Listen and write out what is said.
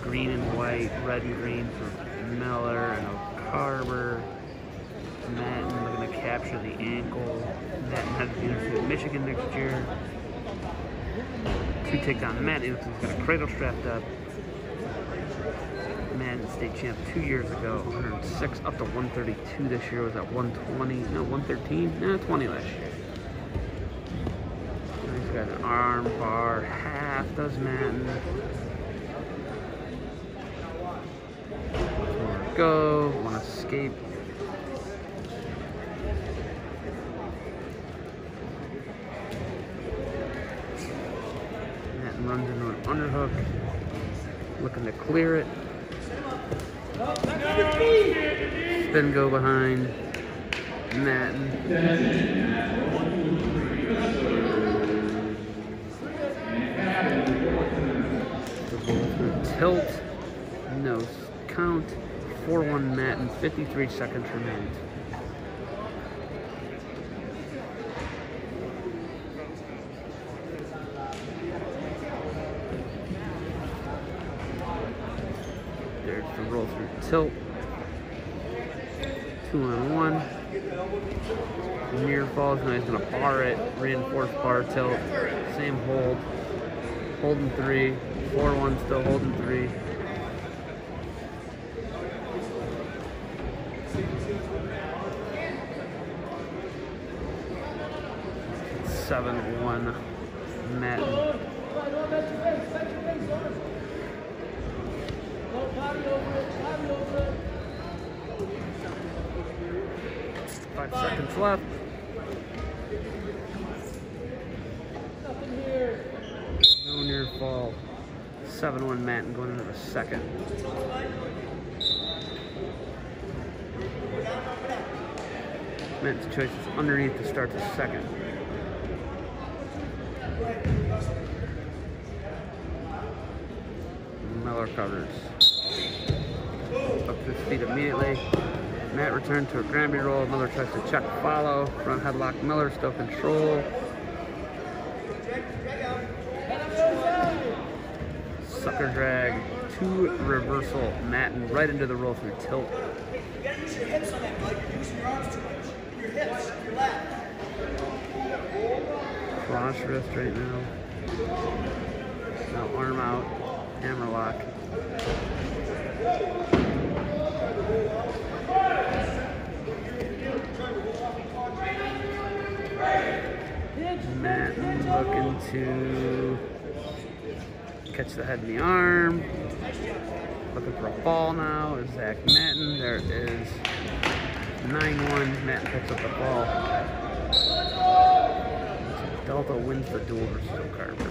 green and white, red and green for Miller and Oak Harbor. Matt looking to capture the ankle. Matt has University of Michigan next year. Two take on Matt. He's got a cradle strapped up. Mattin state champ two years ago, 106 up to 132 this year. Was at 120? No, 113? No, 20 last year. He's got an arm bar half, does Mattin. More Want to escape. Mattin runs into an underhook, looking to clear it. Spin go behind Mattin. Tilt, no count, 4-1 Mattin, 53 seconds remain. There's the roll through tilt. Two on one. Near falls, now he's gonna bar it. Reinforced bar tilt. Same hold. Holding three. Four one still holding three. Seven one Mattin. Five seconds left. No near fall. 7-1 Mattin going into the second. Matt's choice is underneath to start the second. Miller covers. Up to feet immediately. Matt returned to a Granby roll. Miller tries to check follow. Front headlock. Miller still control. Sucker drag. Two reversal. Mattin right into the roll through tilt. Cross right now. Now arm out. Hammer lock. Mattin looking to catch the head and the arm. Looking for a ball now is Zack Mattin. There it is. 9-1. Mattin picks up the ball. Delta wins the duel versus Oak Harbor.